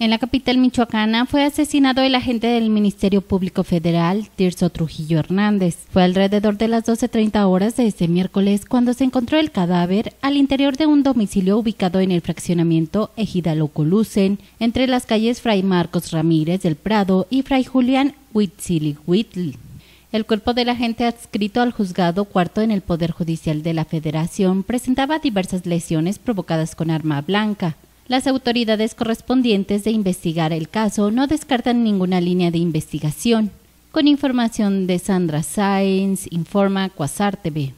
En la capital michoacana fue asesinado el agente del Ministerio Público Federal, Tirso Trujillo Hernández. Fue alrededor de las 12.30 horas de este miércoles cuando se encontró el cadáver al interior de un domicilio ubicado en el fraccionamiento Ejidalo Colucen, entre las calles Fray Marcos Ramírez del Prado y Fray Julián Huitzili-Huitl. El cuerpo del agente adscrito al juzgado cuarto en el Poder Judicial de la Federación presentaba diversas lesiones provocadas con arma blanca. Las autoridades correspondientes de investigar el caso no descartan ninguna línea de investigación. Con información de Sandra Sáenz, informa Quasar TV.